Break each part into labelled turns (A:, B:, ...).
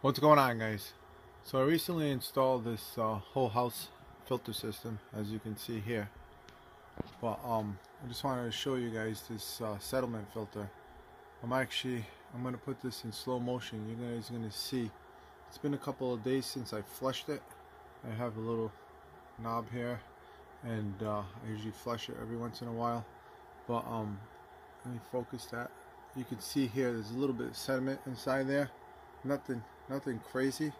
A: What's going on guys? So I recently installed this uh, whole house filter system as you can see here. But um, I just wanted to show you guys this uh, sediment filter. I'm actually, I'm going to put this in slow motion. You guys are going to see. It's been a couple of days since I flushed it. I have a little knob here and uh, I usually flush it every once in a while. But um, let me focus that. You can see here there's a little bit of sediment inside there. Nothing nothing crazy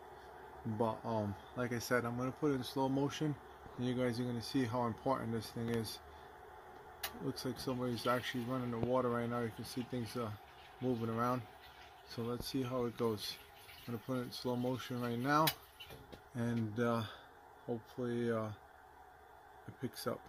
A: but um like I said I'm gonna put it in slow motion and you guys are gonna see how important this thing is. Looks like somebody's actually running the water right now. You can see things uh, moving around. So let's see how it goes. I'm gonna put it in slow motion right now and uh, hopefully uh, it picks up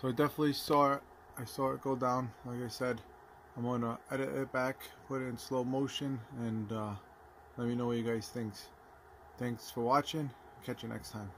A: So I definitely saw it. I saw it go down. Like I said, I'm gonna edit it back, put it in slow motion, and uh, let me know what you guys think. Thanks for watching. Catch you next time.